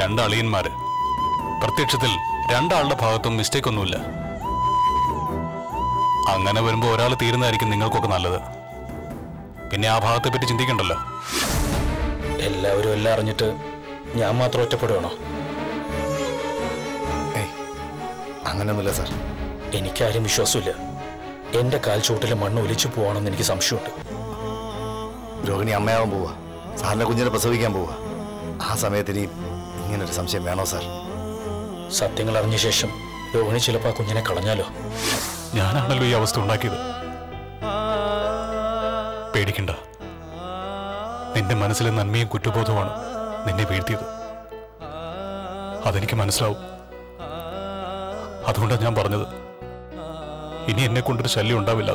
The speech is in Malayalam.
രണ്ട് അളിയന്മാര് പ്രത്യക്ഷത്തിൽ രണ്ടാളുടെ ഭാഗത്തും മിസ്റ്റേക്ക് ഒന്നുമില്ല. അങ്ങനെ വരുമ്പോൾ ഒരാൾ തീരുന്നതായിരിക്കും നിങ്ങൾക്കൊക്കെ നല്ലത്. പിന്നെ ആ ഭാഗത്തെ പറ്റി ചിന്തിക്കണ്ടല്ലോ. എല്ലാവരും എല്ലാം അറിഞ്ഞിട്ട് ഞാൻ മാത്രം ഒറ്റപ്പെടുകയാണോ അങ്ങനെയൊന്നുമില്ല സാർ. എനിക്കാരും വിശ്വാസമില്ല. എന്റെ കാൽ ചുവട്ടിലെ മണ്ണ് ഒലിച്ചു പോവാണെന്ന് എനിക്ക് സംശയമുണ്ട്. രോഹിണി അമ്മയാവാൻ പോവാ. സാറിന്റെ കുഞ്ഞിനെ പ്രസവിക്കാൻ പോവാ. ആ സമയത്ത് ഇനി ഇങ്ങനൊരു സംശയം വേണോ സാർ? സത്യങ്ങൾ അറിഞ്ഞ ശേഷം രോഹിണി ചിലപ്പോൾ ആ കുഞ്ഞിനെ കളഞ്ഞാലോ? ഞാനാണല്ലോ ഈ അവസ്ഥ ഉണ്ടാക്കിയത്. പേടിക്കണ്ട. നിന്റെ മനസ്സിലെ നന്മയും കുറ്റബോധവുമാണ് നിന്നെ വീഴ്ത്തിയത്. അതെനിക്ക് മനസ്സിലാവും. അതുകൊണ്ടാണ് ഞാൻ പറഞ്ഞത്. ഇനി എന്നെ കൊണ്ടൊരു ശല്യം ഉണ്ടാവില്ല.